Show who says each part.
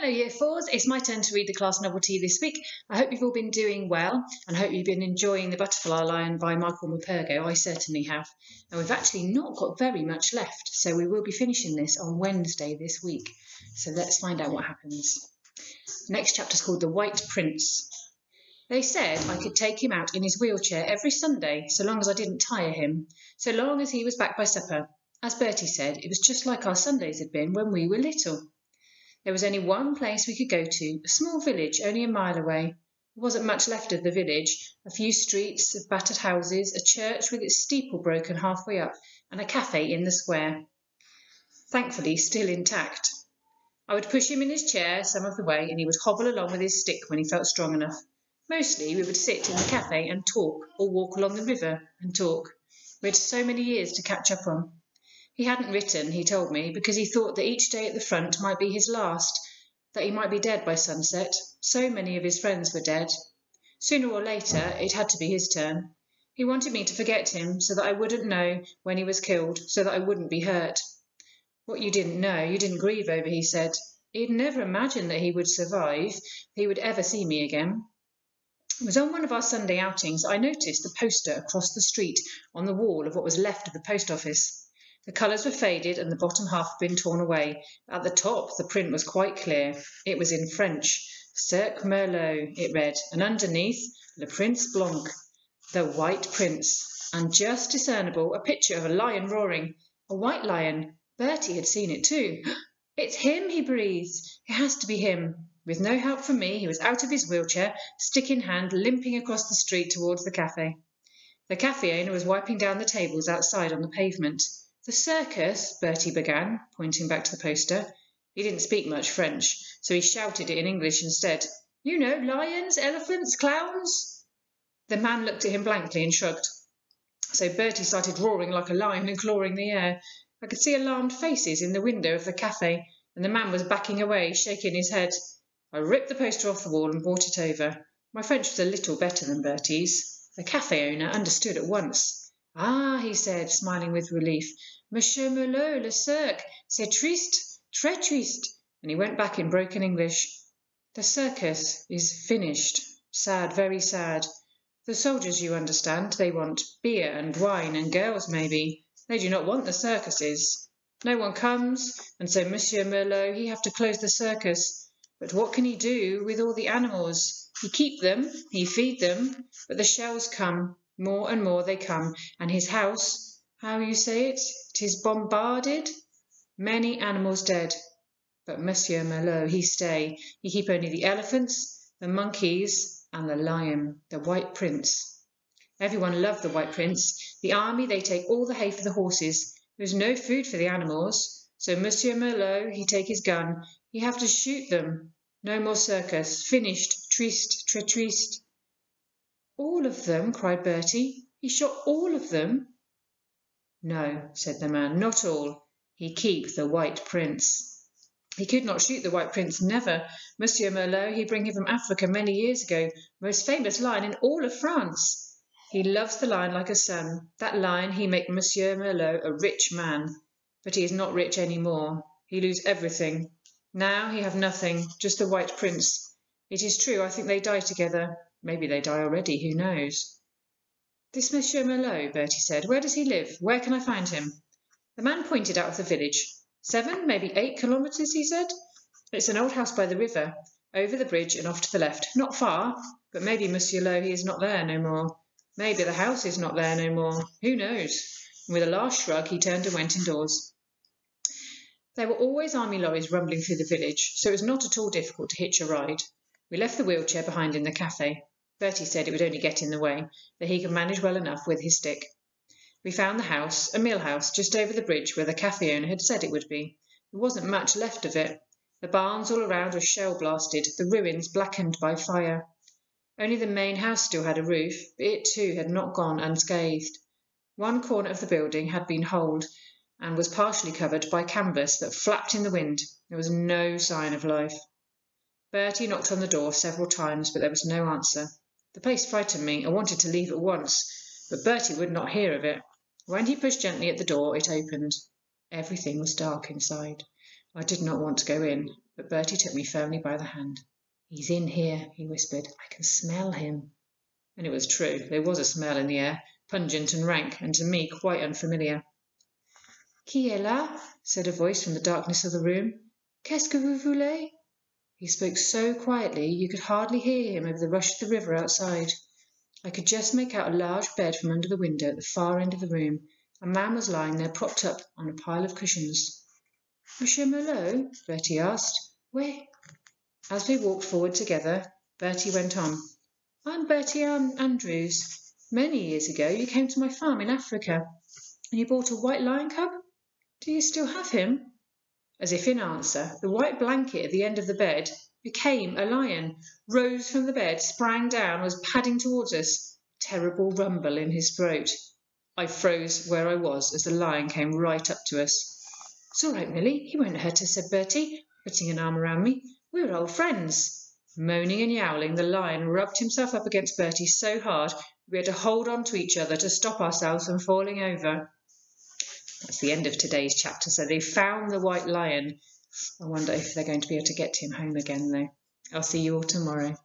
Speaker 1: Hello, Year Fours. It's my turn to read the class novelty this week. I hope you've all been doing well and hope you've been enjoying The Butterfly Lion by Michael Morpurgo. I certainly have. And we've actually not got very much left, so we will be finishing this on Wednesday this week. So let's find out what happens. Next chapter is called The White Prince. They said I could take him out in his wheelchair every Sunday, so long as I didn't tire him, so long as he was back by supper. As Bertie said, it was just like our Sundays had been when we were little. There was only one place we could go to, a small village only a mile away. There wasn't much left of the village a few streets of battered houses, a church with its steeple broken halfway up, and a cafe in the square. Thankfully, still intact. I would push him in his chair some of the way, and he would hobble along with his stick when he felt strong enough. Mostly we would sit in the cafe and talk, or walk along the river and talk. We had so many years to catch up on. He hadn't written, he told me, because he thought that each day at the front might be his last, that he might be dead by sunset. So many of his friends were dead. Sooner or later it had to be his turn. He wanted me to forget him so that I wouldn't know when he was killed, so that I wouldn't be hurt. What you didn't know, you didn't grieve over, he said. He'd never imagined that he would survive, he would ever see me again. It was on one of our Sunday outings I noticed the poster across the street on the wall of what was left of the post office. The colours were faded and the bottom half had been torn away. At the top the print was quite clear. It was in French. Cirque Merlot, it read, and underneath, Le Prince Blanc, the White Prince, and just discernible a picture of a lion roaring. A white lion. Bertie had seen it too. It's him, he breathed. It has to be him. With no help from me, he was out of his wheelchair, stick in hand, limping across the street towards the cafe. The cafe owner was wiping down the tables outside on the pavement. The circus, Bertie began, pointing back to the poster. He didn't speak much French, so he shouted it in English instead. You know, lions, elephants, clowns. The man looked at him blankly and shrugged. So Bertie started roaring like a lion and clawing the air. I could see alarmed faces in the window of the cafe, and the man was backing away, shaking his head. I ripped the poster off the wall and brought it over. My French was a little better than Bertie's. The cafe owner understood at once. Ah, he said, smiling with relief. Monsieur Merlot, le cirque, c'est triste, très triste. And he went back in broken English. The circus is finished. Sad, very sad. The soldiers, you understand, they want beer and wine and girls, maybe. They do not want the circuses. No one comes, and so Monsieur Merlot he have to close the circus. But what can he do with all the animals? He keep them, he feed them, but the shells come, more and more they come, and his house, how you say it? Tis bombarded? Many animals dead. But Monsieur Merlot, he stay. He keep only the elephants, the monkeys, and the lion, the white prince. Everyone loved the white prince. The army, they take all the hay for the horses. There's no food for the animals. So Monsieur Merlot, he take his gun. He have to shoot them. No more circus. Finished. Triste, très triste. All of them, cried Bertie. He shot all of them. No, said the man, not all. He keep the White Prince. He could not shoot the White Prince, never. Monsieur Merlot, he bring him from Africa many years ago, most famous lion in all of France. He loves the lion like a son. That lion he make Monsieur Merlot a rich man. But he is not rich any more. He lose everything. Now he have nothing, just the White Prince. It is true, I think they die together. Maybe they die already, who knows? This Monsieur Merlot, Bertie said. Where does he live? Where can I find him? The man pointed out of the village. Seven, maybe eight kilometres, he said. It's an old house by the river, over the bridge and off to the left. Not far, but maybe Monsieur Lo he is not there no more. Maybe the house is not there no more. Who knows? And with a last shrug, he turned and went indoors. There were always army lorries rumbling through the village, so it was not at all difficult to hitch a ride. We left the wheelchair behind in the cafe. Bertie said it would only get in the way, that he could manage well enough with his stick. We found the house, a mill house, just over the bridge where the cafe owner had said it would be. There wasn't much left of it. The barns all around were shell blasted, the ruins blackened by fire. Only the main house still had a roof, but it too had not gone unscathed. One corner of the building had been holed and was partially covered by canvas that flapped in the wind. There was no sign of life. Bertie knocked on the door several times, but there was no answer. The place frightened me. I wanted to leave at once, but Bertie would not hear of it. When he pushed gently at the door, it opened. Everything was dark inside. I did not want to go in. but Bertie took me firmly by the hand. He's in here, he whispered. I can smell him. And it was true. There was a smell in the air, pungent and rank, and to me quite unfamiliar. Qui est là? said a voice from the darkness of the room. Qu'est-ce que vous voulez? He spoke so quietly you could hardly hear him over the rush of the river outside. I could just make out a large bed from under the window at the far end of the room. A man was lying there propped up on a pile of cushions. Monsieur Merlot? Bertie asked. Where? As we walked forward together, Bertie went on. I'm Bertie Andrews. Many years ago you came to my farm in Africa, and you bought a white lion cub. Do you still have him? As if in answer, the white blanket at the end of the bed became a lion, rose from the bed, sprang down, was padding towards us, terrible rumble in his throat. I froze where I was as the lion came right up to us. It's all right, Milly. He won't hurt us, said Bertie, putting an arm around me. We're old friends. Moaning and yowling, the lion rubbed himself up against Bertie so hard we had to hold on to each other to stop ourselves from falling over. That's the end of today's chapter. So they found the white lion. I wonder if they're going to be able to get him home again, though. I'll see you all tomorrow.